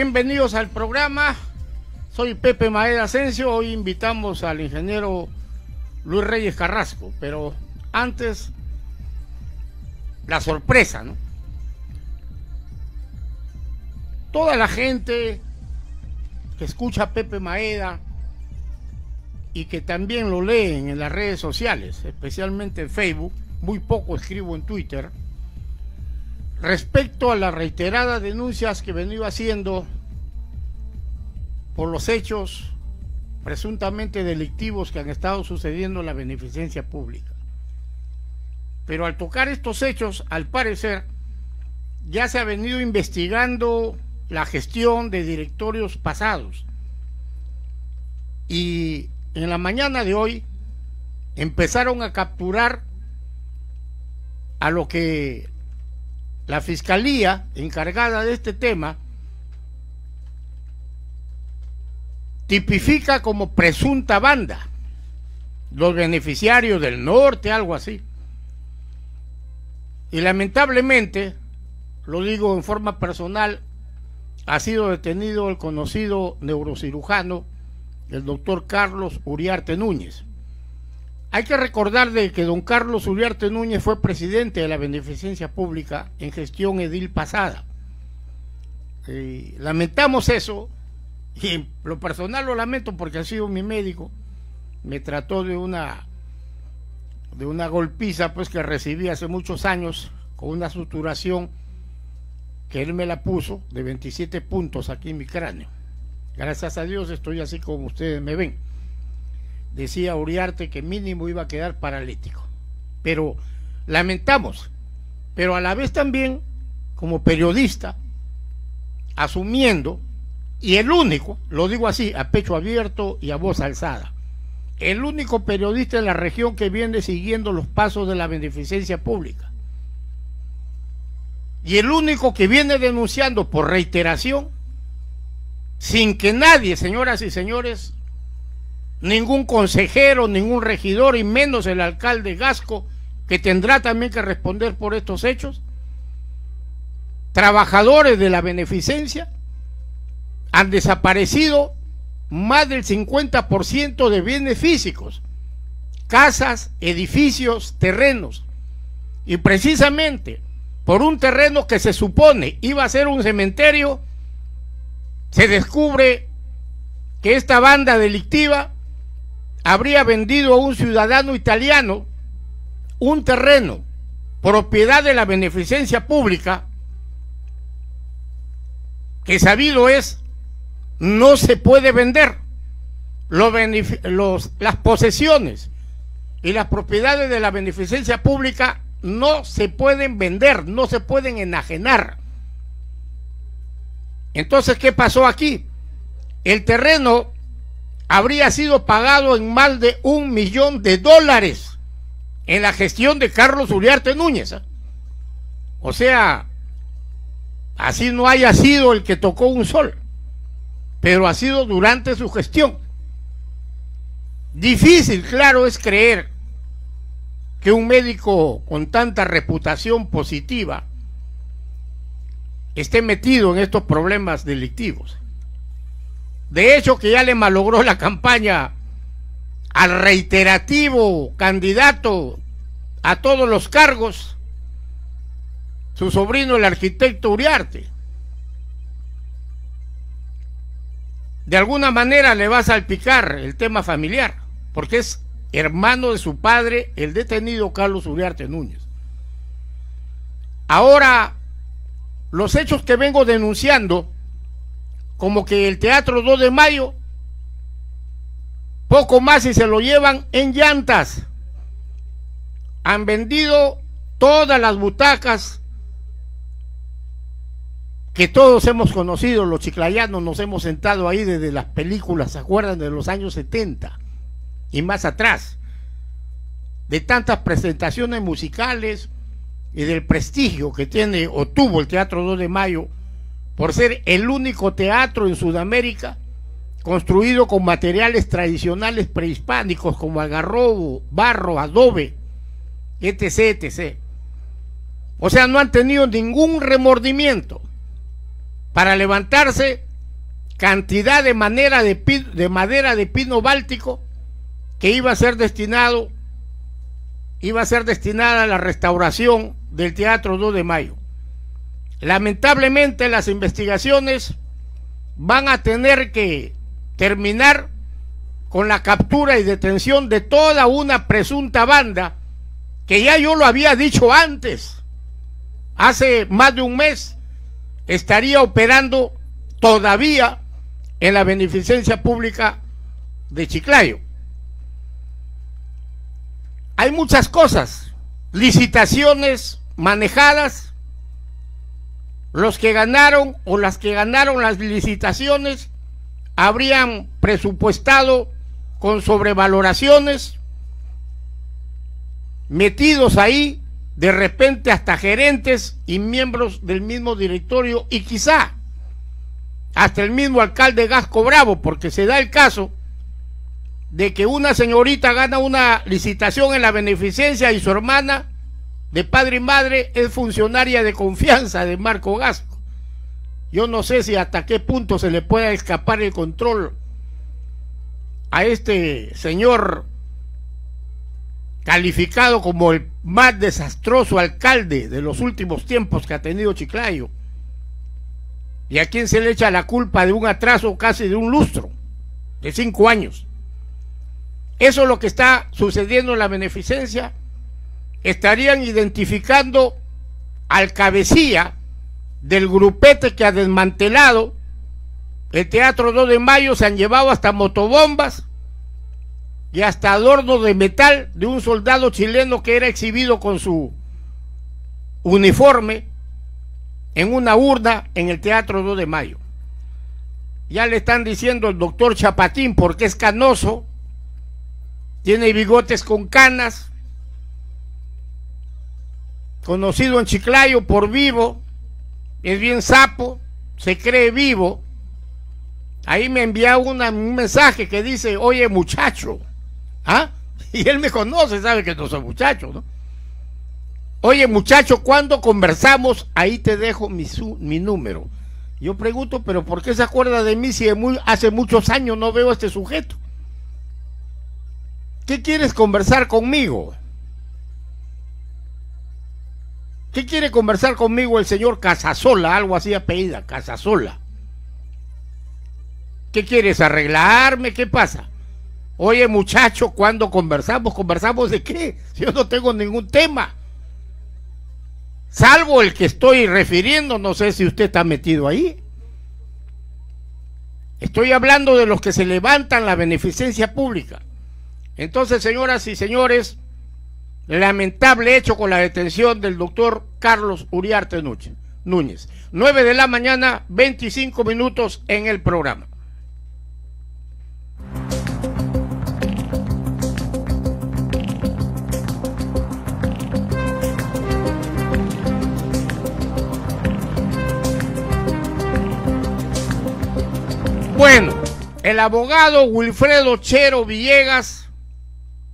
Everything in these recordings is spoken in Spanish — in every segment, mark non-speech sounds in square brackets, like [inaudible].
Bienvenidos al programa. Soy Pepe Maeda Asensio. Hoy invitamos al ingeniero Luis Reyes Carrasco, pero antes la sorpresa, ¿no? Toda la gente que escucha a Pepe Maeda y que también lo leen en las redes sociales, especialmente en Facebook, muy poco escribo en Twitter, respecto a las reiteradas denuncias que venido haciendo por los hechos presuntamente delictivos que han estado sucediendo en la beneficencia pública. Pero al tocar estos hechos, al parecer, ya se ha venido investigando la gestión de directorios pasados. Y en la mañana de hoy empezaron a capturar a lo que la fiscalía encargada de este tema tipifica como presunta banda, los beneficiarios del norte, algo así. Y lamentablemente, lo digo en forma personal, ha sido detenido el conocido neurocirujano, el doctor Carlos Uriarte Núñez. Hay que recordar de que don Carlos Uriarte Núñez fue presidente de la Beneficencia Pública en gestión edil pasada. Eh, lamentamos eso, y lo personal lo lamento porque ha sido mi médico, me trató de una de una golpiza pues que recibí hace muchos años con una suturación que él me la puso de 27 puntos aquí en mi cráneo. Gracias a Dios estoy así como ustedes me ven. Decía Uriarte que mínimo iba a quedar paralítico. Pero lamentamos, pero a la vez también como periodista, asumiendo, y el único, lo digo así, a pecho abierto y a voz alzada, el único periodista en la región que viene siguiendo los pasos de la beneficencia pública y el único que viene denunciando por reiteración, sin que nadie, señoras y señores, ningún consejero, ningún regidor y menos el alcalde Gasco, que tendrá también que responder por estos hechos, trabajadores de la beneficencia, han desaparecido más del 50% de bienes físicos, casas, edificios, terrenos. Y precisamente por un terreno que se supone iba a ser un cementerio, se descubre que esta banda delictiva habría vendido a un ciudadano italiano un terreno propiedad de la beneficencia pública que sabido es no se puede vender los, las posesiones y las propiedades de la beneficencia pública no se pueden vender, no se pueden enajenar. Entonces, ¿qué pasó aquí? El terreno habría sido pagado en más de un millón de dólares en la gestión de Carlos Uriarte Núñez. ¿ah? O sea, así no haya sido el que tocó un sol, pero ha sido durante su gestión. Difícil, claro, es creer que un médico con tanta reputación positiva esté metido en estos problemas delictivos. De hecho, que ya le malogró la campaña al reiterativo candidato a todos los cargos, su sobrino el arquitecto Uriarte. De alguna manera le va a salpicar el tema familiar, porque es hermano de su padre, el detenido Carlos Uriarte Núñez. Ahora, los hechos que vengo denunciando, como que el Teatro 2 de Mayo, poco más y se lo llevan en llantas. Han vendido todas las butacas que todos hemos conocido, los chiclayanos nos hemos sentado ahí desde las películas, ¿se acuerdan? De los años 70 y más atrás, de tantas presentaciones musicales y del prestigio que tiene o tuvo el Teatro 2 de Mayo por ser el único teatro en Sudamérica construido con materiales tradicionales prehispánicos como agarrobo, barro, adobe, etc., etc. O sea, no han tenido ningún remordimiento para levantarse cantidad de, de, de madera de pino báltico que iba a ser destinado iba a ser destinada a la restauración del Teatro 2 de Mayo. Lamentablemente las investigaciones van a tener que terminar con la captura y detención de toda una presunta banda que ya yo lo había dicho antes, hace más de un mes, estaría operando todavía en la beneficencia pública de Chiclayo. Hay muchas cosas, licitaciones manejadas, los que ganaron o las que ganaron las licitaciones habrían presupuestado con sobrevaloraciones, metidos ahí de repente hasta gerentes y miembros del mismo directorio y quizá hasta el mismo alcalde Gasco Bravo, porque se da el caso de que una señorita gana una licitación en la beneficencia y su hermana de padre y madre es funcionaria de confianza de Marco Gasco. Yo no sé si hasta qué punto se le pueda escapar el control a este señor calificado como el más desastroso alcalde de los últimos tiempos que ha tenido Chiclayo. Y a quien se le echa la culpa de un atraso casi de un lustro, de cinco años. Eso es lo que está sucediendo en la beneficencia. Estarían identificando al cabecilla del grupete que ha desmantelado el Teatro 2 de Mayo. Se han llevado hasta motobombas y hasta adorno de metal de un soldado chileno que era exhibido con su uniforme en una urna en el Teatro 2 de Mayo. Ya le están diciendo el doctor Chapatín porque es canoso tiene bigotes con canas, conocido en Chiclayo por vivo, es bien sapo, se cree vivo. Ahí me envía un mensaje que dice, oye muchacho, ¿ah? [laughs] Y él me conoce, sabe que no soy muchacho, ¿no? Oye muchacho, cuando conversamos, ahí te dejo mi, mi número. Yo pregunto, pero ¿por qué se acuerda de mí si hace muchos años no veo a este sujeto? ¿Qué quieres conversar conmigo? ¿Qué quiere conversar conmigo el señor Casasola? Algo así apellida, Casasola. ¿Qué quieres arreglarme? ¿Qué pasa? Oye, muchacho, cuando conversamos, ¿conversamos de qué? Yo no tengo ningún tema. Salvo el que estoy refiriendo, no sé si usted está metido ahí. Estoy hablando de los que se levantan la beneficencia pública. Entonces, señoras y señores, lamentable hecho con la detención del doctor Carlos Uriarte Núñez. 9 de la mañana, 25 minutos en el programa. Bueno, el abogado Wilfredo Chero Villegas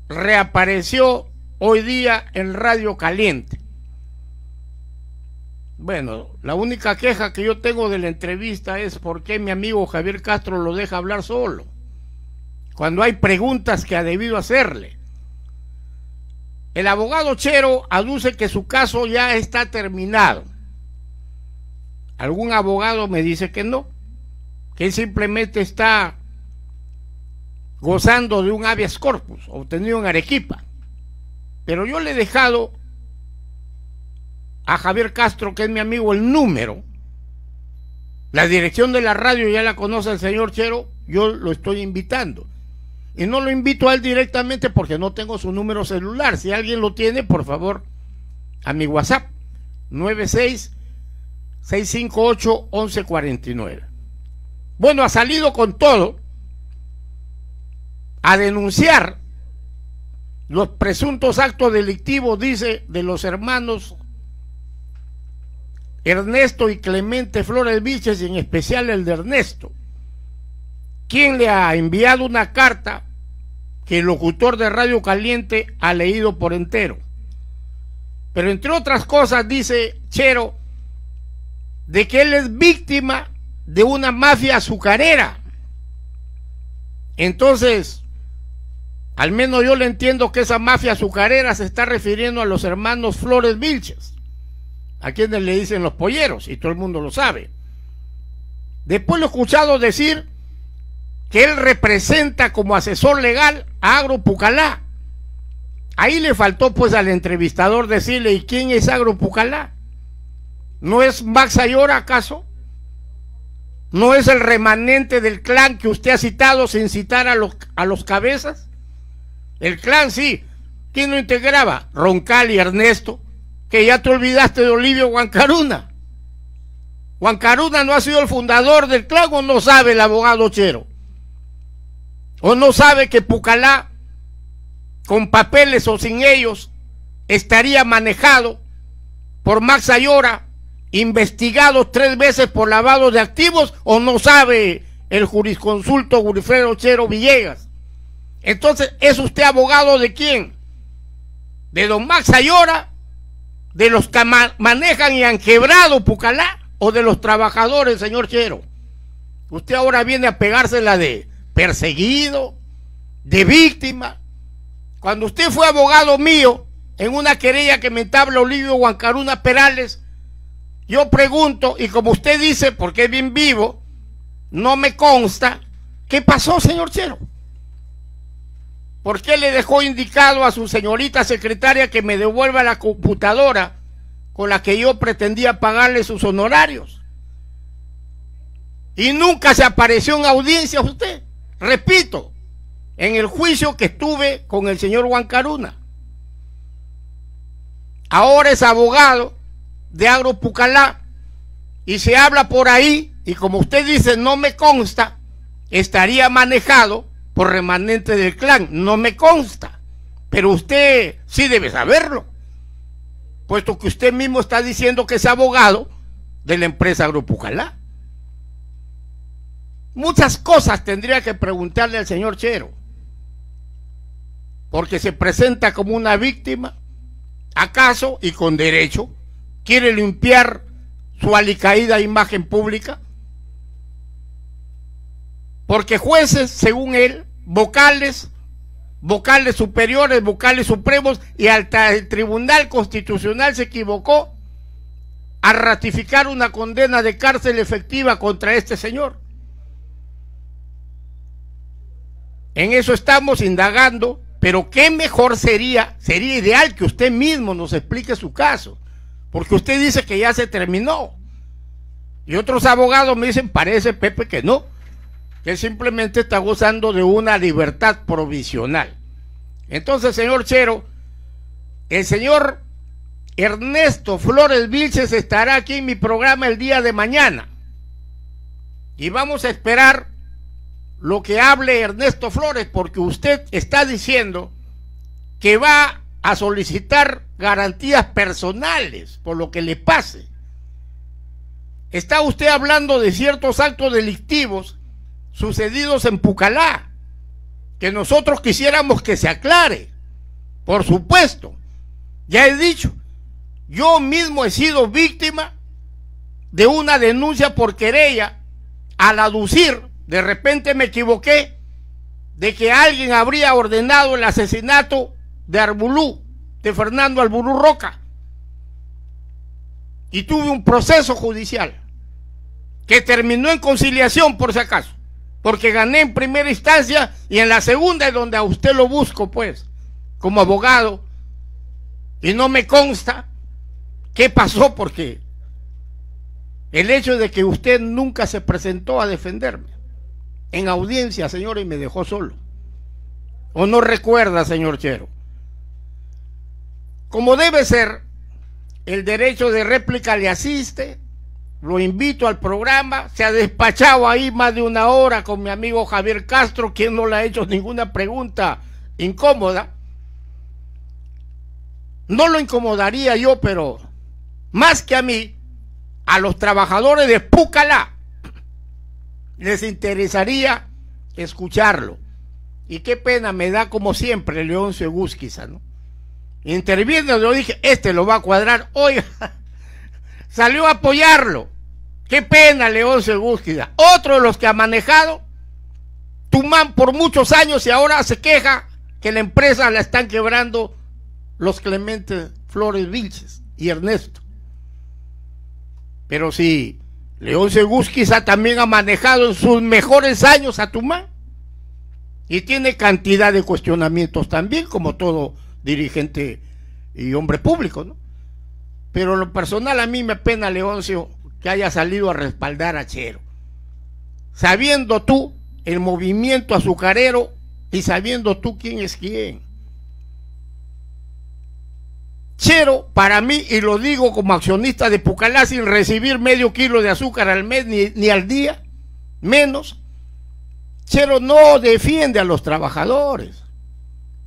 reapareció hoy día en Radio Caliente. Bueno, la única queja que yo tengo de la entrevista es por qué mi amigo Javier Castro lo deja hablar solo, cuando hay preguntas que ha debido hacerle. El abogado Chero aduce que su caso ya está terminado. Algún abogado me dice que no, que él simplemente está gozando de un habeas corpus obtenido en Arequipa. Pero yo le he dejado a Javier Castro, que es mi amigo, el número. La dirección de la radio ya la conoce el señor Chero, yo lo estoy invitando. Y no lo invito a él directamente porque no tengo su número celular. Si alguien lo tiene, por favor, a mi WhatsApp, 96 658 1149. Bueno, ha salido con todo a denunciar los presuntos actos delictivos, dice, de los hermanos Ernesto y Clemente Flores Viches, y en especial el de Ernesto, quien le ha enviado una carta que el locutor de Radio Caliente ha leído por entero. Pero entre otras cosas dice Chero de que él es víctima de una mafia azucarera. Entonces, al menos yo le entiendo que esa mafia azucarera se está refiriendo a los hermanos Flores Vilches, a quienes le dicen los polleros, y todo el mundo lo sabe. Después lo he escuchado decir que él representa como asesor legal a Agro Pucalá. Ahí le faltó pues al entrevistador decirle, ¿y quién es Agro Pucalá? ¿No es Max Ayora acaso? ¿No es el remanente del clan que usted ha citado sin citar a los, a los cabezas? El clan sí. ¿Quién lo integraba? Roncal y Ernesto, que ya te olvidaste de Olivio Huancaruna. Huancaruna no ha sido el fundador del clan o no sabe el abogado Chero. O no sabe que Pucalá, con papeles o sin ellos, estaría manejado por Max Ayora, investigado tres veces por lavado de activos, o no sabe el jurisconsulto Wilfredo Chero Villegas. Entonces, ¿es usted abogado de quién? ¿De don Max Ayora? ¿De los que manejan y han quebrado Pucalá? ¿O de los trabajadores, señor Chero? Usted ahora viene a pegársela de perseguido, de víctima. Cuando usted fue abogado mío en una querella que me entabla Olivio Huancaruna Perales, yo pregunto, y como usted dice, porque es bien vivo, no me consta, ¿qué pasó, señor Chero? ¿Por qué le dejó indicado a su señorita secretaria que me devuelva la computadora con la que yo pretendía pagarle sus honorarios? Y nunca se apareció en audiencia usted. Repito, en el juicio que estuve con el señor Juan Caruna. Ahora es abogado de Agro Pucalá y se habla por ahí y como usted dice no me consta, estaría manejado por remanente del clan. No me consta, pero usted sí debe saberlo, puesto que usted mismo está diciendo que es abogado de la empresa Agropucalá. Muchas cosas tendría que preguntarle al señor Chero, porque se presenta como una víctima, acaso y con derecho, quiere limpiar su alicaída imagen pública, porque jueces, según él, vocales, vocales superiores, vocales supremos y hasta el Tribunal Constitucional se equivocó a ratificar una condena de cárcel efectiva contra este señor. En eso estamos indagando, pero qué mejor sería, sería ideal que usted mismo nos explique su caso, porque usted dice que ya se terminó. Y otros abogados me dicen, parece Pepe que no que simplemente está gozando de una libertad provisional. Entonces, señor Chero, el señor Ernesto Flores Vilches estará aquí en mi programa el día de mañana. Y vamos a esperar lo que hable Ernesto Flores, porque usted está diciendo que va a solicitar garantías personales por lo que le pase. Está usted hablando de ciertos actos delictivos sucedidos en Pucalá, que nosotros quisiéramos que se aclare. Por supuesto, ya he dicho, yo mismo he sido víctima de una denuncia por querella al aducir, de repente me equivoqué, de que alguien habría ordenado el asesinato de Arbulú, de Fernando Arbulú Roca. Y tuve un proceso judicial que terminó en conciliación, por si acaso porque gané en primera instancia y en la segunda es donde a usted lo busco, pues, como abogado. Y no me consta qué pasó, porque el hecho de que usted nunca se presentó a defenderme en audiencia, señor, y me dejó solo. ¿O no recuerda, señor Chero? Como debe ser, el derecho de réplica le asiste, lo invito al programa, se ha despachado ahí más de una hora con mi amigo Javier Castro, quien no le ha hecho ninguna pregunta incómoda. No lo incomodaría yo, pero más que a mí, a los trabajadores de Púcala les interesaría escucharlo. Y qué pena me da como siempre León Segúsquiza, ¿no? interviendo, yo dije, este lo va a cuadrar. Oiga, [laughs] salió a apoyarlo. Qué pena, León Segúsquida. Otro de los que ha manejado Tumán por muchos años y ahora se queja que la empresa la están quebrando los Clemente Flores Vilches y Ernesto. Pero si León Segúsquiza también ha manejado en sus mejores años a Tumán y tiene cantidad de cuestionamientos también, como todo dirigente y hombre público, ¿no? Pero lo personal a mí me pena, Leoncio, que haya salido a respaldar a Chero. Sabiendo tú el movimiento azucarero y sabiendo tú quién es quién. Chero, para mí, y lo digo como accionista de Pucalá, sin recibir medio kilo de azúcar al mes ni, al día, menos, Chero no defiende a los trabajadores.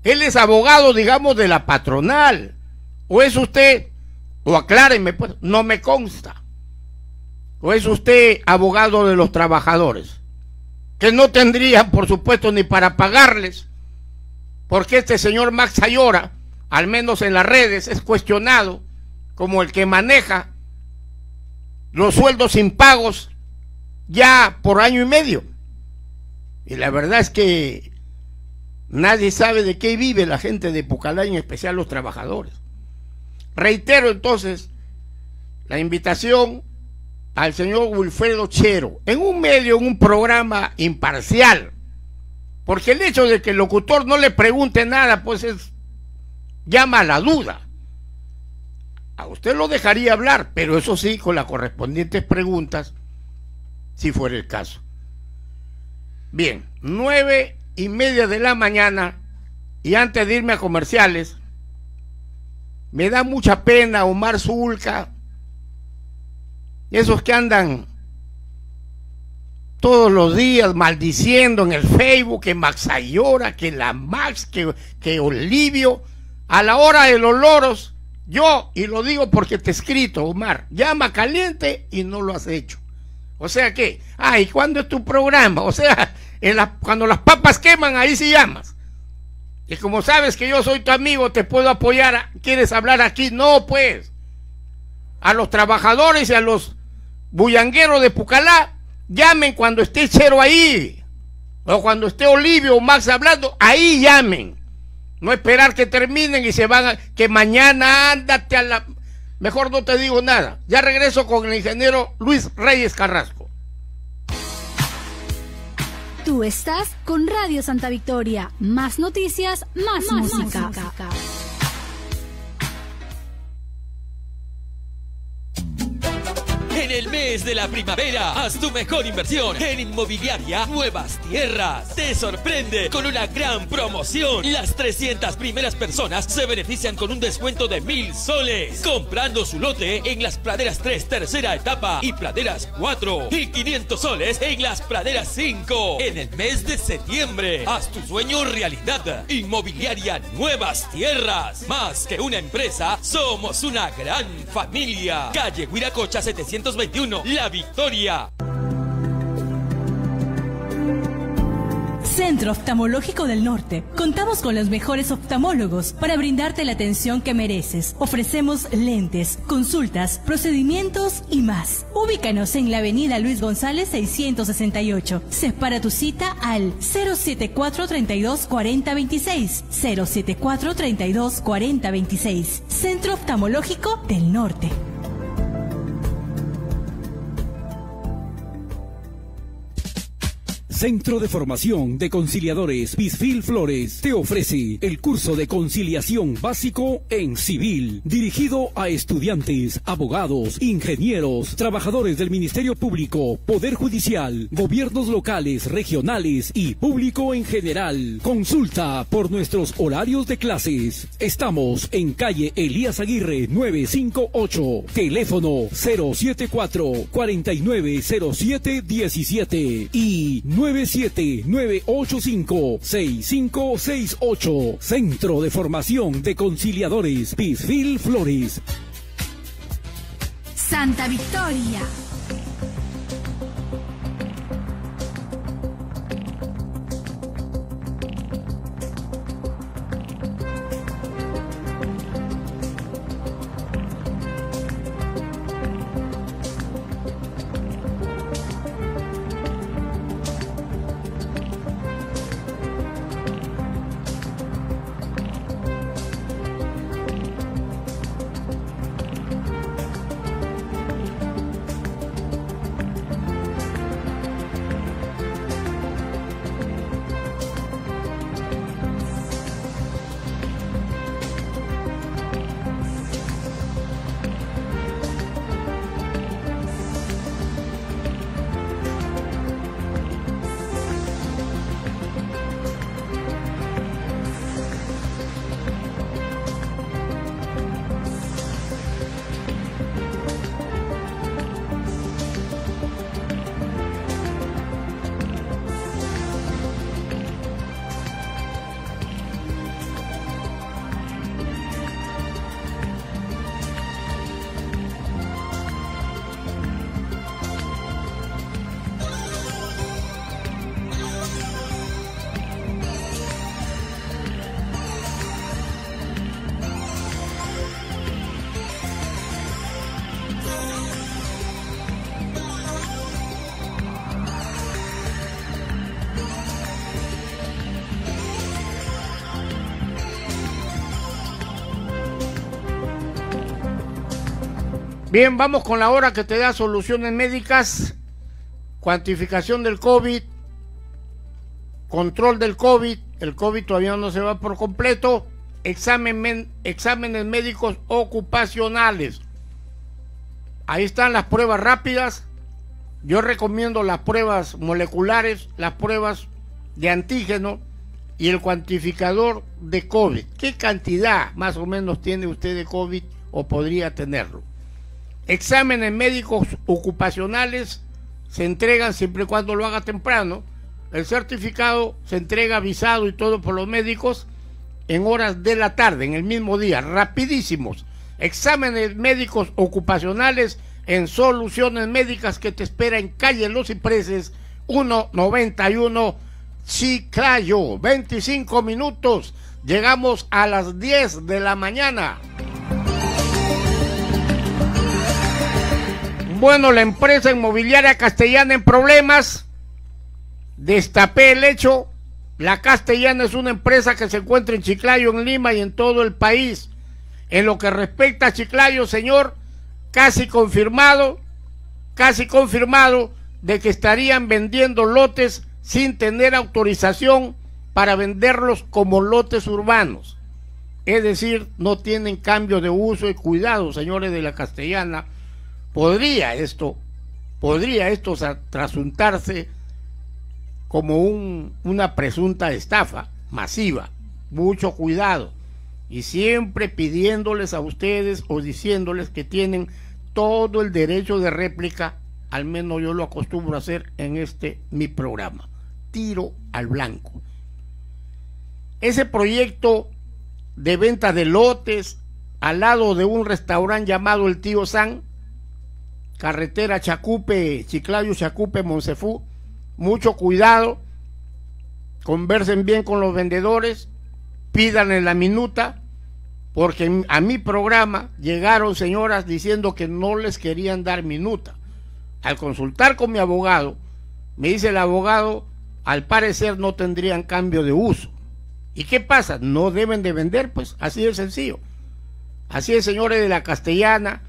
Él es abogado, digamos, de la patronal. ¿O es usted, o aclárenme, pues, no me consta. ¿O es usted abogado de los trabajadores? Que no tendrían, por supuesto, ni para pagarles. Porque este señor Max Ayora, al menos en las redes, es cuestionado como el que maneja los sueldos impagos ya por año y medio. Y la verdad es que nadie sabe de qué vive la gente de Pucalá, en especial los trabajadores. Reitero entonces la invitación al señor Wilfredo Chero en un medio, en un programa imparcial. Porque el hecho de que el locutor no le pregunte nada, pues es llama a la duda. A usted lo dejaría hablar, pero eso sí, con las correspondientes preguntas, si fuera el caso. Bien, nueve y media de la mañana y antes de irme a comerciales, me da mucha pena Omar Zulca, esos que andan todos los días maldiciendo en el Facebook que Max Ayora, que la Max, que, que Olivio, a la hora de los loros, yo, y lo digo porque te he escrito, Omar, llama caliente y no lo has hecho. O sea que, ay, ¿cuándo es tu programa? O sea, cuando las papas queman, ahí sí llamas. Y como sabes que yo soy tu amigo, te puedo apoyar. ¿Quieres hablar aquí? No, pues. A los trabajadores y a los bullangueros de Pucalá, llamen cuando esté Chero ahí. O cuando esté Olivio o Max hablando, ahí llamen. No esperar que terminen y se van a, que mañana ándate a la... Mejor no te digo nada. Ya regreso con el ingeniero Luis Reyes Carrasco. Tú estás con Radio Santa Victoria. Más noticias, más, música. En el mes de la primavera, haz tu mejor inversión en Inmobiliaria Nuevas Tierras. Te sorprende con una gran promoción. Las 300 primeras personas se benefician con un descuento de mil soles. Comprando su lote en las praderas 3 tercera etapa y praderas 4 y 500 soles en las praderas 5. En el mes de septiembre, haz tu sueño realidad. Inmobiliaria Nuevas Tierras. Más que una empresa, somos una gran familia. Calle Huiracocha 700 21, La Victoria. Centro Oftalmológico del Norte. Contamos con los mejores oftalmólogos para brindarte la atención que mereces. Ofrecemos lentes, consultas, procedimientos y más. Ubícanos en la avenida Luis González 668. Separa tu cita al 074 32 40 26. 074 32 40 26. Centro Oftalmológico del Norte. Centro de Formación de Conciliadores Bisfil Flores te ofrece el curso de conciliación básico en civil, dirigido a estudiantes, abogados, ingenieros, trabajadores del Ministerio Público, Poder Judicial, gobiernos locales, regionales y público en general. Consulta por nuestros horarios de clases. Estamos en calle Elías Aguirre 958, teléfono 074 490717 y 97985-6568. Centro de Formación de Conciliadores Pisville Flores. Santa Victoria. Bien, vamos con la hora que te da soluciones médicas, cuantificación del COVID, control del COVID, el COVID todavía no se va por completo, examen, exámenes médicos ocupacionales. Ahí están las pruebas rápidas. Yo recomiendo las pruebas moleculares, las pruebas de antígeno y el cuantificador de COVID. ¿Qué cantidad más o menos tiene usted de COVID o podría tenerlo? Exámenes médicos ocupacionales se entregan siempre y cuando lo haga temprano. El certificado se entrega avisado y todo por los médicos en horas de la tarde, en el mismo día, rapidísimos. Exámenes médicos ocupacionales en soluciones médicas que te espera en calle Los Cipreses 191 Chiclayo. 25 minutos. Llegamos a las 10 de la mañana. Bueno, la empresa inmobiliaria castellana en problemas. Destapé el hecho. La castellana es una empresa que se encuentra en Chiclayo, en Lima y en todo el país. En lo que respecta a Chiclayo, señor, casi confirmado, casi confirmado de que estarían vendiendo lotes sin tener autorización para venderlos como lotes urbanos. Es decir, no tienen cambio de uso y cuidado, señores de la castellana podría esto, podría esto trasuntarse como un, una presunta estafa masiva. Mucho cuidado. Y siempre pidiéndoles a ustedes o diciéndoles que tienen todo el derecho de réplica, al menos yo lo acostumbro a hacer en este mi programa. Tiro al blanco. Ese proyecto de venta de lotes al lado de un restaurante llamado El Tío San carretera Chacupe, Chiclayo, Chacupe, Monsefú. Mucho cuidado, conversen bien con los vendedores, pidan la minuta, porque a mi programa llegaron señoras diciendo que no les querían dar minuta. Al consultar con mi abogado, me dice el abogado, al parecer no tendrían cambio de uso. ¿Y qué pasa? No deben de vender, pues así de sencillo. Así es, señores de la castellana,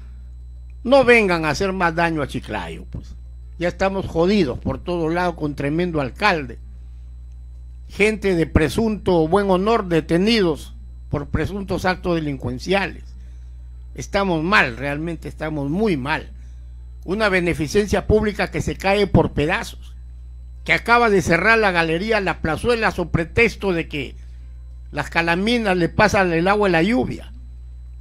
no vengan a hacer más daño a Chiclayo, pues. Ya estamos jodidos por todos lados con tremendo alcalde. Gente de presunto buen honor detenidos por presuntos actos delincuenciales. Estamos mal, realmente estamos muy mal. Una beneficencia pública que se cae por pedazos, que acaba de cerrar la galería La Plazuela sobre pretexto de que las calaminas le pasan el agua y la lluvia.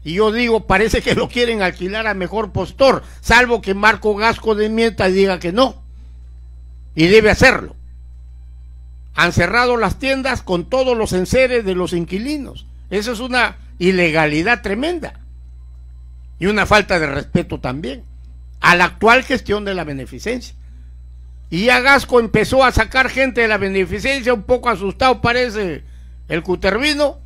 Y yo digo, parece que lo quieren alquilar a mejor postor, salvo que Marco Gasco de mienta y diga que no. Y debe hacerlo. Han cerrado las tiendas con todos los enseres de los inquilinos. Eso es una ilegalidad tremenda. Y una falta de respeto también a la actual gestión de la beneficencia. Y ya Gasco empezó a sacar gente de la beneficencia, un poco asustado parece el Cutervino,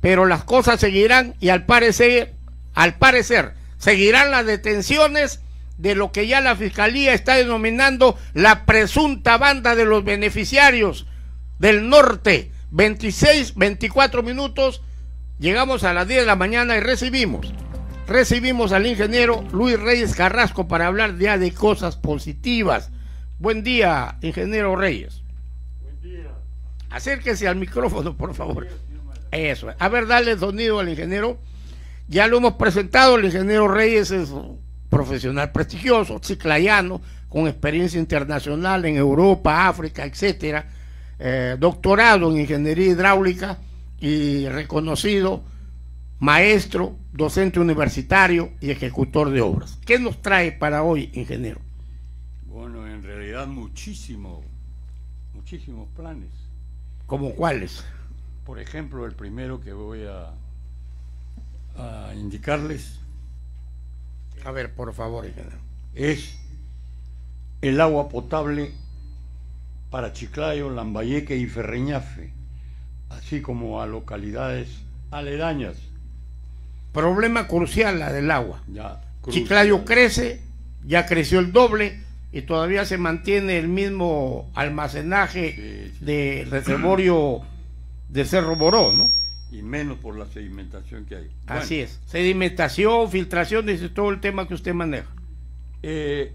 pero las cosas seguirán y al parecer, al parecer, seguirán las detenciones de lo que ya la fiscalía está denominando la presunta banda de los beneficiarios del norte. 26, 24 minutos, llegamos a las 10 de la mañana y recibimos, recibimos al ingeniero Luis Reyes Carrasco para hablar ya de cosas positivas. Buen día, ingeniero Reyes. Buen día. Acérquese al micrófono, por favor. Eso. A ver, dale sonido al ingeniero. Ya lo hemos presentado, el ingeniero Reyes es un profesional prestigioso, ciclayano, con experiencia internacional en Europa, África, etcétera, eh, doctorado en ingeniería hidráulica y reconocido maestro, docente universitario y ejecutor de obras. ¿Qué nos trae para hoy, ingeniero? Bueno, en realidad muchísimo, muchísimos planes. ¿Como cuáles? Por ejemplo, el primero que voy a, indicarles. A ver, por favor, Es el agua potable para Chiclayo, Lambayeque y Ferreñafe, así como a localidades aledañas. Problema crucial la del agua. Chiclayo crece, ya creció el doble y todavía se mantiene el mismo almacenaje de reservorio de Cerro Moró, ¿no? y menos por la sedimentación que hay. Así es. Sedimentación, filtración, dice todo el tema que usted maneja. Eh,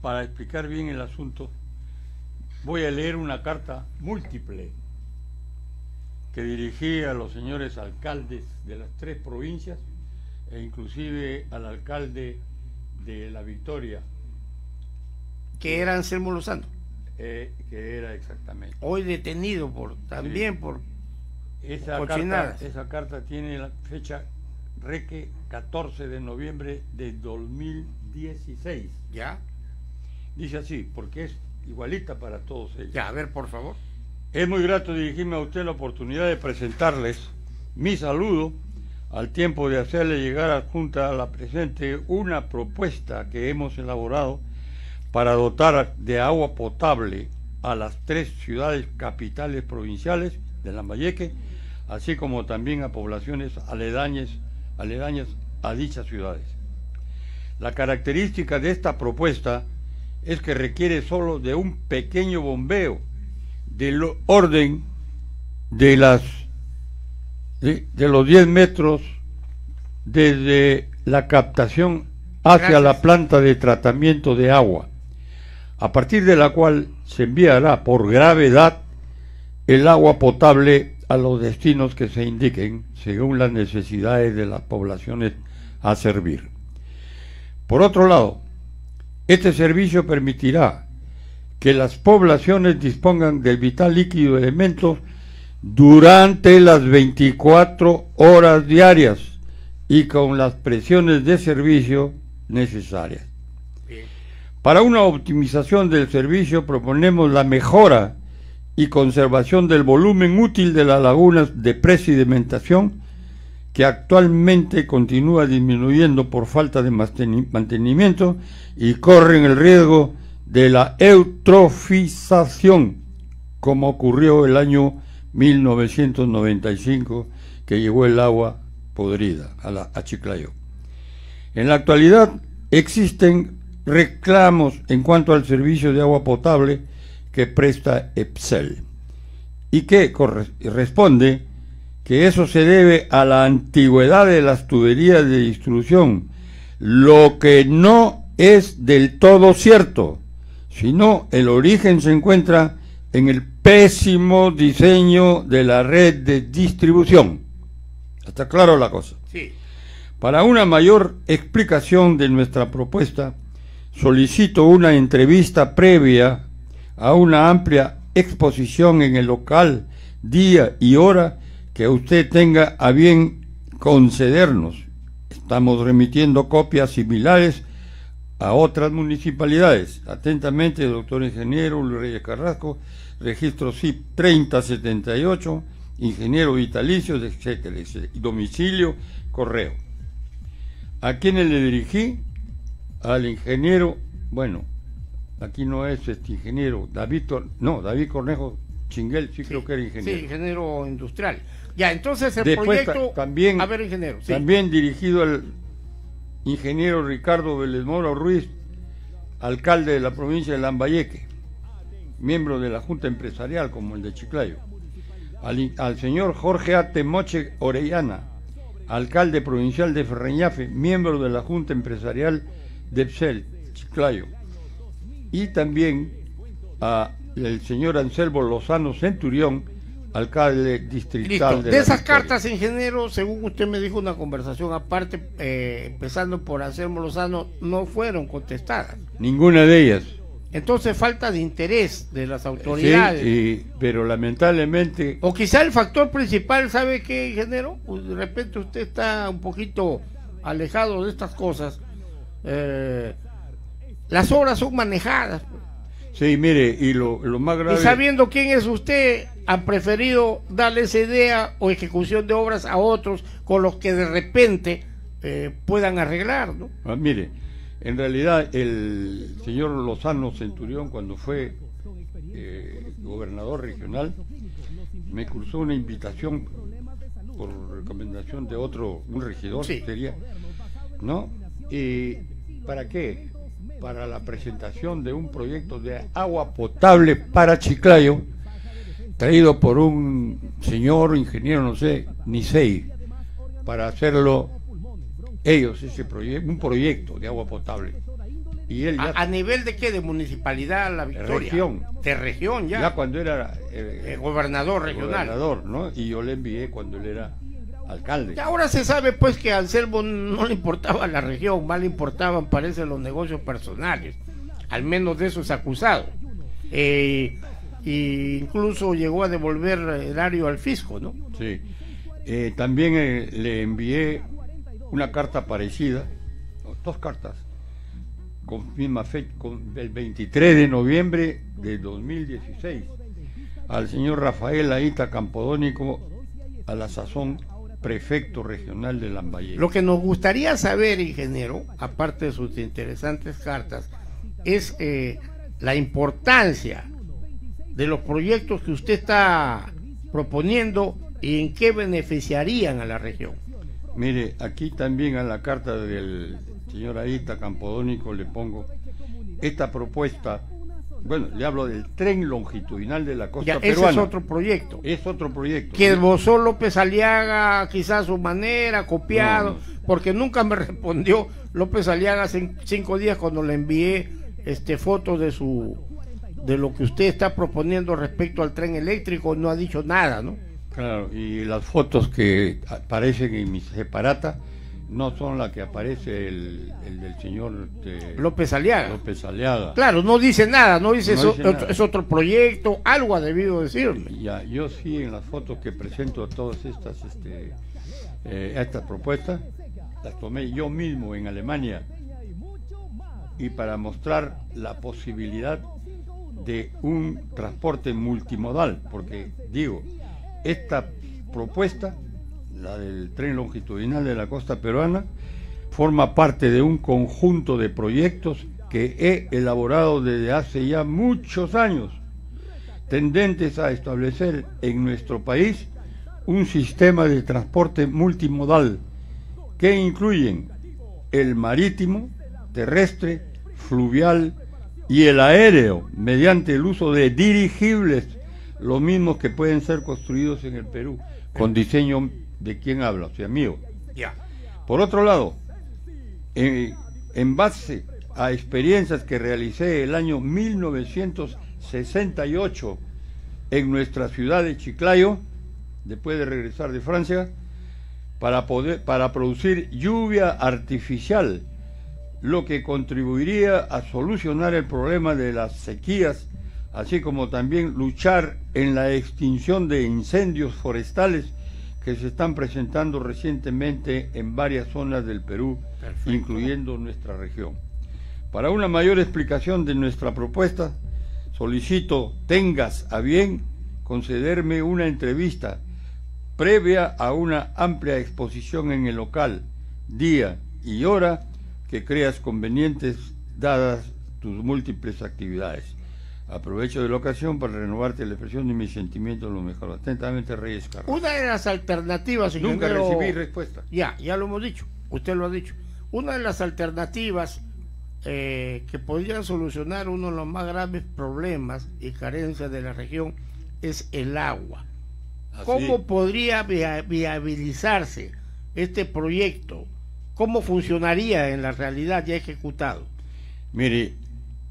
para explicar bien el asunto, voy a leer una carta múltiple que dirigí a los señores alcaldes de las tres provincias e inclusive al alcalde de La Victoria. Que era Anselmo Lozano. Eh, que era exactamente. Hoy detenido por también por esa carta, esa carta tiene la fecha Reque 14 de noviembre de 2016. ¿Ya? Dice así, porque es igualita para todos ellos. Ya, a ver, por favor. Es muy grato dirigirme a usted la oportunidad de presentarles mi saludo al tiempo de hacerle llegar a Junta a la presente una propuesta que hemos elaborado para dotar de agua potable a las tres ciudades capitales provinciales de Lambayeque, así como también a poblaciones aledañas, aledañas a dichas ciudades. La característica de esta propuesta es que requiere solo de un pequeño bombeo del orden de las de, los 10 metros desde la captación hacia la planta de tratamiento de agua, a partir de la cual se enviará por gravedad el agua potable a los destinos que se indiquen según las necesidades de las poblaciones a servir. Por otro lado, este servicio permitirá que las poblaciones dispongan del vital líquido elemento durante las 24 horas diarias y con las presiones de servicio necesarias. Para una optimización del servicio proponemos la mejora y conservación del volumen útil de las lagunas de presedimentación que actualmente continúa disminuyendo por falta de mantenimiento y corren el riesgo de la eutrofización, como ocurrió el año 1995, que llegó el agua podrida a, la, a Chiclayo. En la actualidad existen reclamos en cuanto al servicio de agua potable que presta EPSEL y que responde que eso se debe a la antigüedad de las tuberías de distribución, lo que no es del todo cierto, sino el origen se encuentra en el pésimo diseño de la red de distribución. ¿Está claro la cosa? Sí. Para una mayor explicación de nuestra propuesta, solicito una entrevista previa a una amplia exposición en el local, día y hora que usted tenga a bien concedernos. Estamos remitiendo copias similares a otras municipalidades. Atentamente, doctor ingeniero Luis Reyes Carrasco, registro CIP 3078, ingeniero vitalicio, etcétera, y domicilio, correo. ¿A quiénes le dirigí? Al ingeniero, bueno, aquí no es este ingeniero, David, no, David Cornejo Chinguel, sí, creo que era ingeniero. Sí, ingeniero industrial. Ya, entonces el proyecto. También, a ver, ingeniero. También dirigido al ingeniero Ricardo Vélez Mora Ruiz, alcalde de la provincia de Lambayeque, miembro de la Junta Empresarial como el de Chiclayo. Al, señor Jorge Ate Moche Orellana, alcalde provincial de Ferreñafe, miembro de la Junta Empresarial de Epsel, Chiclayo. Y también al señor Anselmo Lozano Centurión, alcalde distrital de, de esas cartas, ingeniero, según usted me dijo una conversación aparte, eh, empezando por Anselmo Lozano, no fueron contestadas. Ninguna de ellas. Entonces falta de interés de las autoridades. Sí, pero lamentablemente... O quizá el factor principal, ¿sabe qué, ingeniero? Pues de repente usted está un poquito alejado de estas cosas. Eh, las obras son manejadas. Sí, mire, y lo, lo más grave... Y sabiendo quién es usted, han preferido darle esa idea o ejecución de obras a otros con los que de repente eh, puedan arreglar, ¿no? Ah, mire, en realidad el señor Lozano Centurión, cuando fue eh, gobernador regional, me cruzó una invitación por recomendación de otro, un regidor, sería, ¿no? ¿Y para qué? Para la presentación de un proyecto de agua potable para Chiclayo traído por un señor ingeniero, no sé, Nisei, para hacerlo ellos, ese proyecto, un proyecto de agua potable. Y él ¿A, nivel de qué? ¿De municipalidad La Victoria? Región. De región ya. Ya cuando era... Eh, gobernador regional. Gobernador, ¿no? Y yo le envié cuando él era alcalde. Y ahora se sabe pues que a Anselmo no le importaba la región, más le importaban parece los negocios personales, al menos de eso es acusado. Eh, y incluso llegó a devolver erario al fisco, ¿no? Sí. Eh, también eh, le envié una carta parecida, dos cartas, con misma fecha, con el 23 de noviembre de 2016, al señor Rafael Aita Campodónico, a la sazón prefecto regional de Lambayeque. Lo que nos gustaría saber, ingeniero, aparte de sus interesantes cartas, es eh, la importancia de los proyectos que usted está proponiendo y en qué beneficiarían a la región. Mire, aquí también a la carta del señor Aita Campodónico le pongo esta propuesta bueno, le hablo del tren longitudinal de la costa peruana. Ese es otro proyecto. Es otro proyecto. Que esbozó López Aliaga quizás a su manera, copiado, porque nunca me [laughs] respondió López Aliaga hace cinco días cuando le envié este fotos de su de lo que usted está proponiendo respecto al tren eléctrico, no ha dicho nada, ¿no? Claro, y las fotos que aparecen en mi separata no son las que aparece el, del señor este, López Aliaga. López Aliaga. Claro, no dice nada, no dice, eso, es otro proyecto, algo ha debido decirme. Ya, yo sí en las fotos que presento todas estas, este, eh, estas propuestas, las tomé yo mismo en Alemania y para mostrar la posibilidad de un transporte multimodal, porque digo, esta propuesta la del tren longitudinal de la costa peruana, forma parte de un conjunto de proyectos que he elaborado desde hace ya muchos años, tendentes a establecer en nuestro país un sistema de transporte multimodal que incluyen el marítimo, terrestre, fluvial y el aéreo mediante el uso de dirigibles, los mismos que pueden ser construidos en el Perú, con diseño de quién habla, o sea, mío. Ya. Por otro lado, en, base a experiencias que realicé el año 1968 en nuestra ciudad de Chiclayo, después de regresar de Francia, para, poder, para producir lluvia artificial, lo que contribuiría a solucionar el problema de las sequías, así como también luchar en la extinción de incendios forestales que se están presentando recientemente en varias zonas del Perú, incluyendo nuestra región. Para una mayor explicación de nuestra propuesta, solicito tengas a bien concederme una entrevista previa a una amplia exposición en el local, día y hora que creas convenientes dadas tus múltiples actividades. Aprovecho de la ocasión para renovarte la expresión de mis sentimientos lo mejor. Atentamente, Reyes Carlos. Una de las alternativas, señor. Nunca recibí respuesta. Ya, ya lo hemos dicho. Usted lo ha dicho. Una de las alternativas eh, que podrían solucionar uno de los más graves problemas y carencias de la región es el agua. ¿Cómo podría viabilizarse este proyecto? ¿Cómo funcionaría en la realidad ya ejecutado? Mire,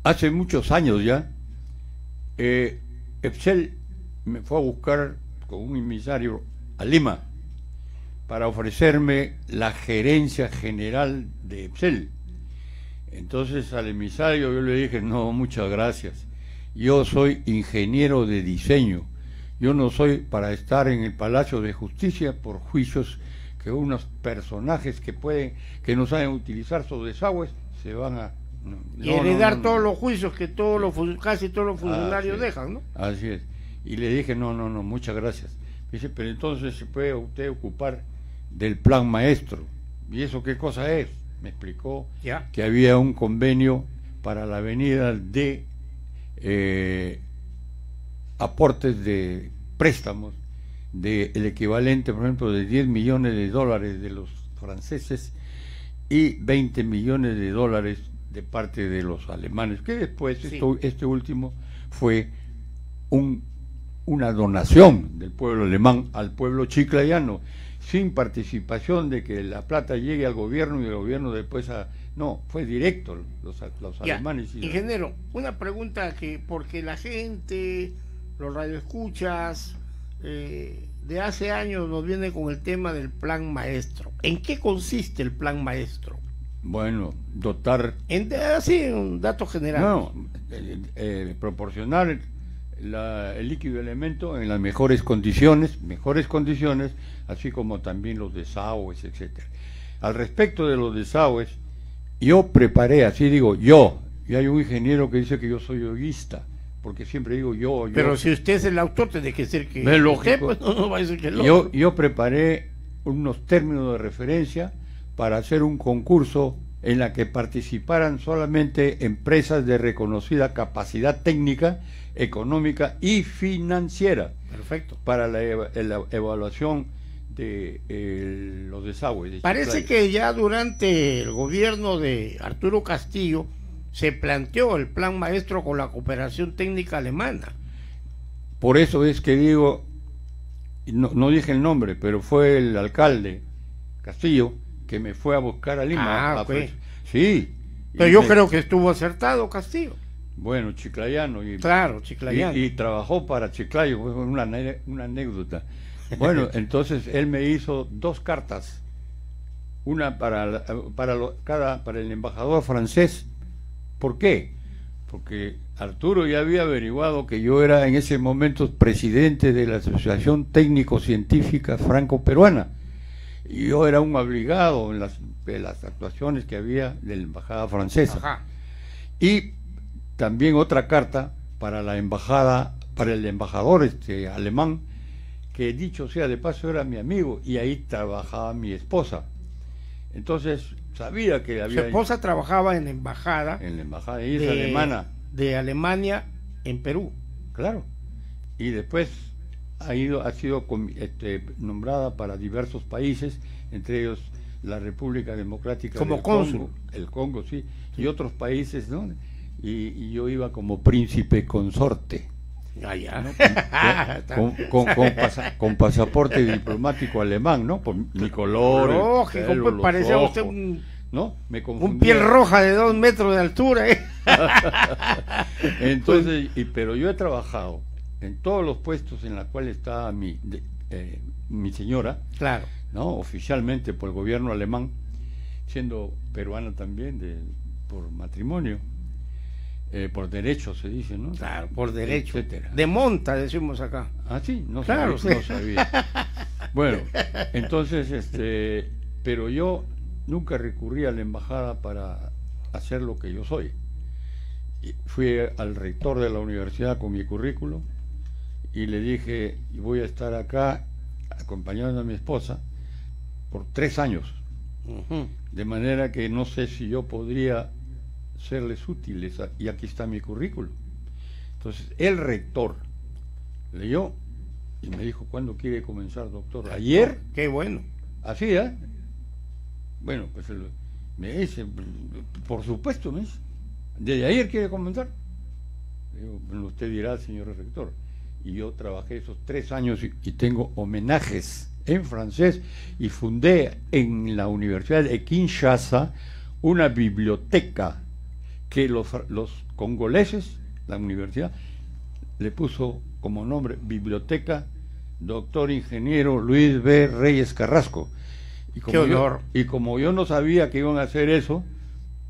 hace muchos años ya eh, Epsel me fue a buscar con un emisario a Lima para ofrecerme la gerencia general de Epsel. Entonces al emisario yo le dije, no, muchas gracias. Yo soy ingeniero de diseño. Yo no soy para estar en el Palacio de Justicia por juicios que unos personajes que pueden, que no saben utilizar sus desagües, se van a y heredar todos los juicios que todos los casi todos los funcionarios dejan, ¿no? Así es. Y le dije, no, no, no, muchas gracias. Dice, pero entonces se puede usted ocupar del plan maestro. ¿Y eso qué cosa es? Me explicó que había un convenio para la avenida de eh, aportes de préstamos del el equivalente, por ejemplo, de 10 millones de dólares de los franceses y 20 millones de dólares de parte de los alemanes, que después este último fue un una donación del pueblo alemán al pueblo chiclayano, sin participación de que la plata llegue al gobierno y el gobierno después a... No, fue directo los, los alemanes. Y Ingeniero, una pregunta que, porque la gente, los radioescuchas, eh, de hace años nos viene con el tema del plan maestro. ¿En qué consiste el plan maestro? Bueno, dotar... En, así, un dato general. No, eh, eh, proporcionar el líquido elemento en las mejores condiciones, mejores condiciones, así como también los desagües, etcétera. Al respecto de los desagües, yo preparé, así digo, yo, y hay un ingeniero que dice que yo soy yoguista, porque siempre digo yo, yo. Pero si usted es el autor, tiene que ser que. Pues, [laughs] no, va a decir que yo, yo preparé unos términos de referencia para hacer un concurso en la que participaran solamente empresas de reconocida capacidad técnica, económica y financiera. Perfecto. Para la, evaluación de los desagües. Parece que ya durante el gobierno de Arturo Castillo se planteó el plan maestro con la cooperación técnica alemana. Por eso es que digo, no, no dije el nombre, pero fue el alcalde Castillo que me fue a buscar a Lima. Ah, Sí. Pero yo creo que estuvo acertado Castillo. Bueno, chiclayano. Y, claro, chiclayano. Y, trabajó para Chiclayo, fue una, una anécdota. Bueno, [laughs] entonces él me hizo dos cartas. Una para, para, cada, para el embajador francés. ¿Por qué? Porque Arturo ya había averiguado que yo era en ese momento presidente de la Asociación Técnico-Científica Franco-Peruana y yo era un obligado en las, las actuaciones que había de la embajada francesa. Y también otra carta para la embajada, para el embajador este alemán, que dicho sea de paso era mi amigo y ahí trabajaba mi esposa. Entonces sabía que había. Su esposa trabajaba en la embajada. En la embajada de, alemana. De Alemania en Perú. Claro. Y después ha, ido, ha sido este, nombrada para diversos países, entre ellos la República Democrática como del Congo, el Congo, sí, y otros países, ¿no? Y, yo iba como príncipe consorte. Ah, [laughs] con, pasaporte diplomático alemán, ¿no? Por mi color. Lógico, pues parecía usted un, ¿no? Me un piel roja de dos metros de altura. ¿eh? [laughs] Entonces, y, pero yo he trabajado en todos los puestos en los cuales estaba mi, eh, mi señora, claro. ¿no? oficialmente por el gobierno alemán, siendo peruana también de, por matrimonio, eh, por derecho se dice, ¿no? Claro, por derecho. De monta, decimos acá. Ah, sí, no, claro, sabía, no sabía. [laughs] bueno, entonces, este, pero yo nunca recurrí a la embajada para hacer lo que yo soy. Fui al rector de la universidad con mi currículum y le dije, voy a estar acá acompañando a mi esposa por tres años. De manera que no sé si yo podría serles útiles. Y aquí está mi currículum. Entonces, el rector leyó y me dijo, ¿cuándo quiere comenzar, doctor? ¿Ayer? Qué bueno. Así, ¿eh? Bueno, pues me dice, por supuesto, me dice, ¿desde ayer quiere comenzar? bueno, usted dirá, señor rector y yo trabajé esos tres años y, tengo homenajes en francés y fundé en la Universidad de Kinshasa una biblioteca que los, los congoleses, la universidad, le puso como nombre Biblioteca Doctor Ingeniero Luis B. Reyes Carrasco. Y como, Yo, y como yo no sabía que iban a hacer eso,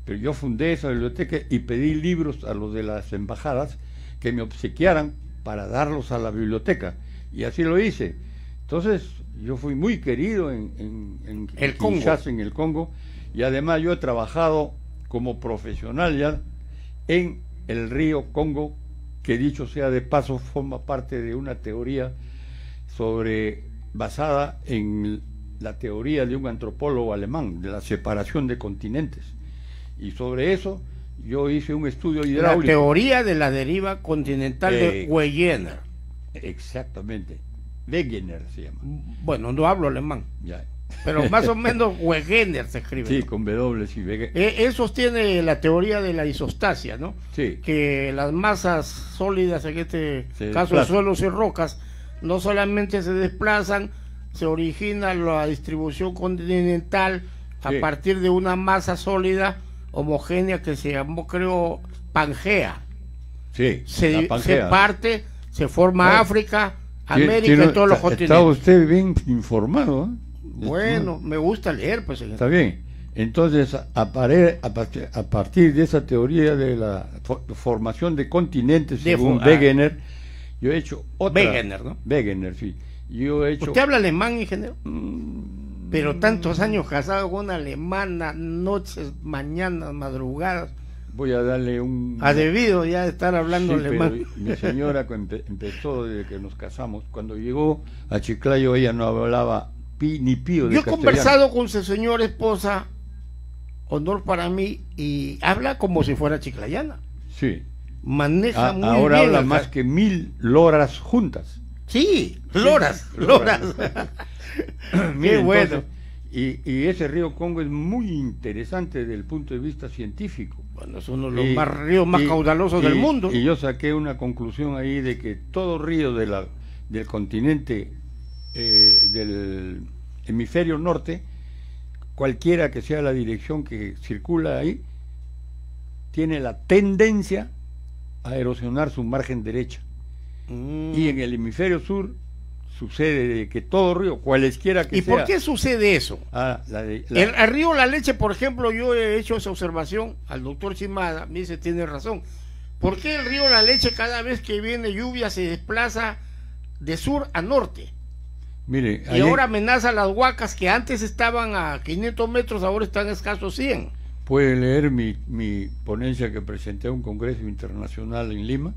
pero yo fundé esa biblioteca y pedí libros a los de las embajadas que me obsequiaran para darlos a la biblioteca. Y así lo hice. Entonces, yo fui muy querido en, en, el Congo. en el Congo, y además yo he trabajado como profesional ya en el río Congo, que dicho sea de paso, forma parte de una teoría sobre basada en la teoría de un antropólogo alemán, de la separación de continentes. Y sobre eso yo hice un estudio hidráulico. La teoría de la deriva continental de Wegener. Exactamente. Wegener se llama. Bueno, no hablo alemán. Ya. pero más o [laughs] menos Wegener se escribe. Sí, ¿no? con W, sí. Eh, Él sostiene la teoría de la isostasia, ¿no? Sí. Que las masas sólidas, en este Se caso desplazan. suelos y rocas, no solamente se desplazan, se origina la distribución continental a Sí. partir de una masa sólida homogénea que se llamó, creo, Pangea. Sí, Se, parte, se forma. África, América tiene- y todos los está- continentes. Está usted bien informado. ¿eh? Bueno, me gusta leer, pues. Está bien. Entonces, a, pare- a partir- a partir de esa teoría de la fo- formación de continentes, De según ah. Wegener, yo he hecho otra. Wegener, ¿no? Wegener, sí. Yo he hecho. ¿Usted habla alemán, ingeniero? Mm, Pero tantos años casado con una alemana, noches, mañanas, madrugadas. Voy a darle un. Ha debido ya estar hablando Sí, alemán. pero mi señora [laughs] empezó desde que nos casamos. Cuando llegó a Chiclayo, ella no hablaba pi, ni pío de Yo he castellano. conversado con su señora esposa, honor para mí, y habla como si fuera chiclayana. Sí. Maneja A- muy ahora bien. habla más que mil loras juntas. Sí, loras, loras. [laughs] [coughs] Mire, Qué bueno. entonces, y, y ese río Congo es muy interesante desde el punto de vista científico. Bueno, es uno de los Y- más ríos más y- caudalosos del mundo. Y yo saqué una conclusión ahí de que todo río de la, del continente eh, del hemisferio norte, cualquiera que sea la dirección que circula ahí, tiene la tendencia a erosionar su margen derecha. Mm. Y en el hemisferio sur sucede de que todo río, cualesquiera que ¿Y sea... por qué sucede eso? Ah, la de- la- El, el río La Leche, por ejemplo, yo he hecho esa observación al doctor Chimada, me dice, tiene razón. ¿Por qué el río La Leche cada vez que viene lluvia se desplaza de sur a norte? mire, Y ahora amenaza las huacas que antes estaban a 500 metros, ahora están a escasos 100. puede leer mi, mi ponencia que presenté a un congreso internacional en Lima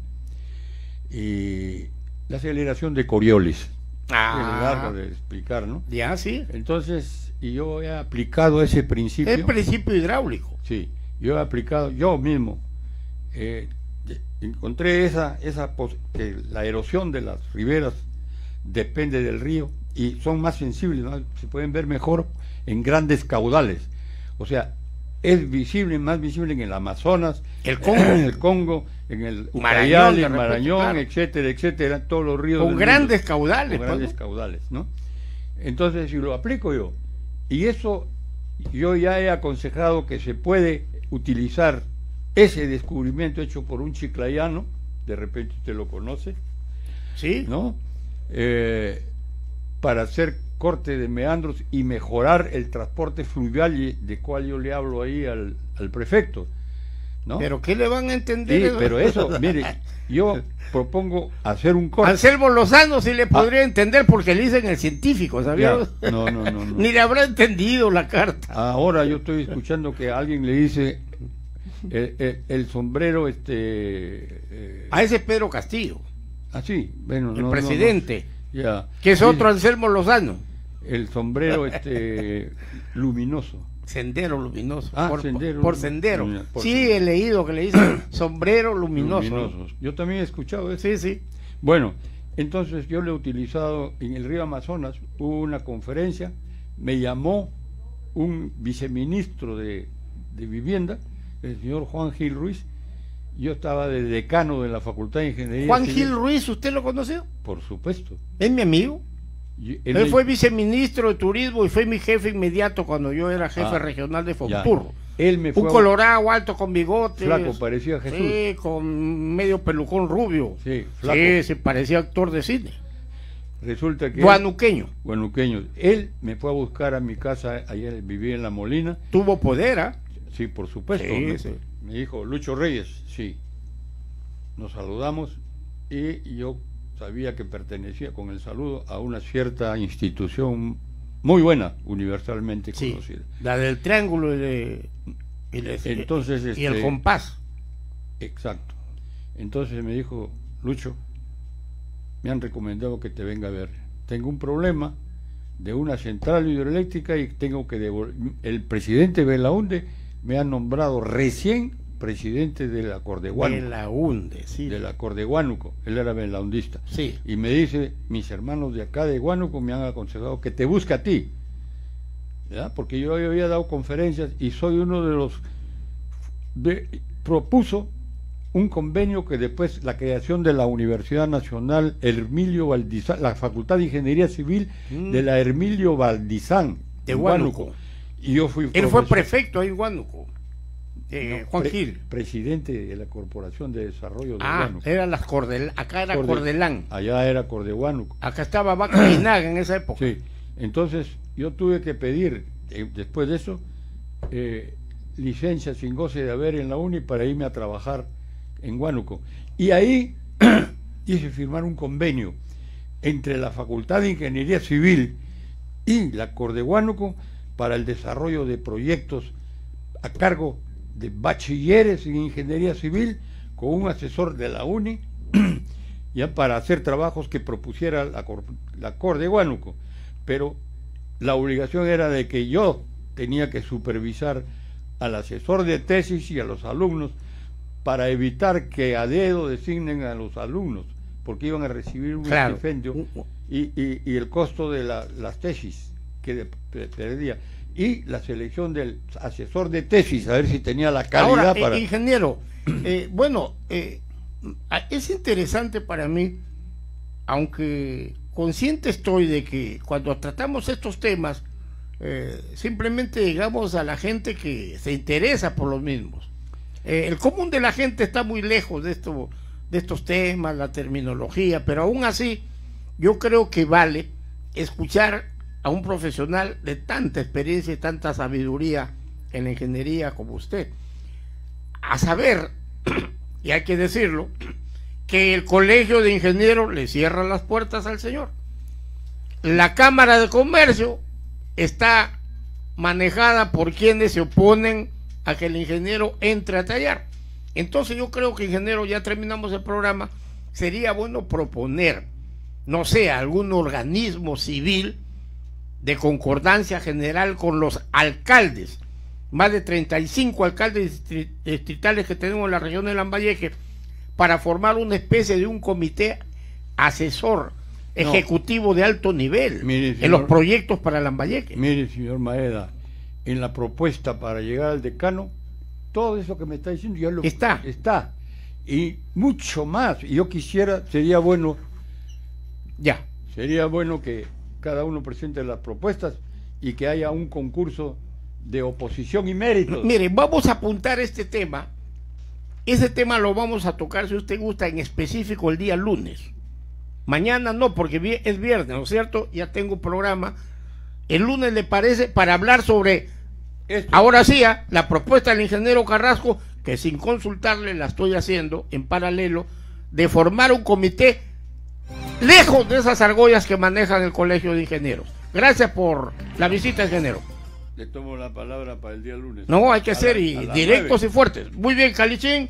y la aceleración de Coriolis. Ah. Es largo de explicar, ¿no? Ya, sí. Entonces, y yo he aplicado ese principio. Es principio hidráulico. Sí, yo he aplicado, yo mismo, eh, encontré esa, esa que la erosión de las riberas depende del río y son más sensibles, ¿no? se pueden ver mejor en grandes caudales. O sea, es visible, más visible en el Amazonas, El Congo. en el Congo, en el Marañón, Ucayali, Marañón, claro. etcétera, etcétera, todos los ríos. Con grandes mundo caudales, con grandes caudales, ¿no? Entonces, si lo aplico yo, y eso yo ya he aconsejado que se puede utilizar ese descubrimiento hecho por un chiclayano, de repente usted lo conoce, Sí. ¿no? Eh, para hacer corte de meandros y mejorar el transporte fluvial de cual yo le hablo ahí al, al prefecto, ¿no? Pero ¿qué le van a entender? Sí, pero eso, mire, yo propongo hacer un corte. Anselmo Lozano sí le podría entender porque le dicen el científico, ¿sabía? Ya, no, no, no, no. Ni le habrá entendido la carta. Ahora yo estoy escuchando que alguien le dice el, el- el sombrero, este, eh, A ese Pedro Castillo, así, bueno, el no, presidente, no, ya, que es Sí, otro Anselmo Lozano. El sombrero, [laughs] este, luminoso. Sendero luminoso. Ah, por, sendero por lum- sendero. luminoso, por sí, sendero. he leído que le dicen sombrero luminoso. Yo también he escuchado eso. Sí, sí. Bueno, entonces yo lo he utilizado en el río Amazonas, hubo una conferencia, me llamó un viceministro de, de vivienda, el señor Juan Gil Ruiz, yo estaba de decano de la Facultad de Ingeniería. Juan Civil, Gil Ruiz, ¿usted lo conoció? Por supuesto. Es mi amigo. Él, fue viceministro de turismo y fue mi jefe inmediato cuando yo era jefe Ah, regional de ya. Fonturro. Él me fue Un colorado alto con bigotes. Flaco, parecía Jesús. Sí, con medio pelucón rubio. Sí, flaco. Sí, se parecía actor de cine. Resulta que... él- Guanuqueño. guanuqueño. Él me fue a buscar a mi casa, ayer vivía en La Molina, Tuvo poder, ¿ah? Sí, por supuesto. Sí, me, sí. me dijo Lucho Reyes, sí. Nos saludamos y yo sabía que pertenecía con el saludo a una cierta institución muy buena, universalmente Sí. conocida. La del triángulo y, de- y de- Entonces, y el este, compás. Exacto. Entonces me dijo, Lucho, me han recomendado que te venga a ver. Tengo un problema de una central hidroeléctrica y tengo que devolver. El presidente Belaunde me ha nombrado recién presidente del acorde De Huánuco. la hunde, sí. Del acorde Huánuco. Él era belaundista. Sí. Y me dice, mis hermanos de acá de Huánuco me han aconsejado que te busque a ti. ¿ya? porque yo había dado conferencias y soy uno de los de, propuso un convenio que después la creación de la Universidad Nacional Hermilio Valdizán, la Facultad de Ingeniería Civil Mm. de la Hermilio Valdizán De en Huánuco. Y yo fui Él fue prefecto ahí en Huánuco. Eh, no, Juan pre- Gil. presidente de la Corporación de Desarrollo de Ah, Huánuco. era las Cordel, acá era Corde- Cordelán. Allá era Cordehuánuco. Acá estaba Vaca en esa época. Sí, entonces yo tuve que pedir, eh, después de eso, eh, licencia sin goce de haber en la UNI para irme a trabajar en Huánuco. Y ahí [clears throat] hice firmar un convenio entre la Facultad de Ingeniería Civil y la Corde Huánuco para el desarrollo de proyectos a cargo de bachilleres en Ingeniería Civil con un asesor de la UNI [clears throat] ya para hacer trabajos que propusiera la, cor- la Cor de Huánuco. Pero la obligación era de que yo tenía que supervisar al asesor de tesis y a los alumnos para evitar que a dedo designen a los alumnos, porque iban a recibir un Claro. estipendio y, y- y el costo de la- las tesis que perdía. Y la selección del asesor de tesis, a ver si tenía la calidad Ahora, eh, para... ingeniero, eh, bueno, eh, es interesante para mí, aunque consciente estoy de que cuando tratamos estos temas, eh, simplemente llegamos a la gente que se interesa por los mismos. El común de la gente está muy lejos de, esto, de estos temas, la terminología, pero aún así yo creo que vale escuchar a un profesional de tanta experiencia y tanta sabiduría en la ingeniería como usted. A saber, [clears throat] y hay que decirlo, [clears throat] que el colegio de ingenieros le cierra las puertas al señor. La Cámara de Comercio está manejada por quienes se oponen a que el ingeniero entre a tallar. Entonces yo creo que ingeniero, ya terminamos el programa, sería bueno proponer, no sé, algún organismo civil de concordancia general con los alcaldes, más de 35 alcaldes distri- distritales que tenemos en la región de Lambayeque, para formar una especie de un comité asesor No. ejecutivo de alto nivel Mire, en los proyectos para Lambayeque. Mire, señor Maeda, en la propuesta para llegar al decano, todo eso que me está diciendo ya lo Está. Está. Y mucho más. Y yo quisiera, sería bueno, Ya. sería bueno que cada uno presente las propuestas y que haya un concurso de oposición y méritos. Mire, vamos a apuntar este tema. Ese tema lo vamos a tocar, si usted gusta, en específico el día lunes. Mañana no, porque es viernes, ¿no es cierto? Ya tengo programa. El lunes le parece para hablar sobre, Esto. ahora sí, ah, la propuesta del ingeniero Carrasco, que sin consultarle la estoy haciendo en paralelo, de formar un comité lejos de esas argollas que manejan el Colegio de Ingenieros. Gracias por la visita, ingeniero. Le tomo la palabra para el día lunes. No, hay que A ser la- y directos y fuertes. Muy bien, Calichín.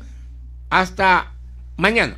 Hasta mañana.